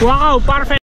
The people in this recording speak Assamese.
Wow, perfect.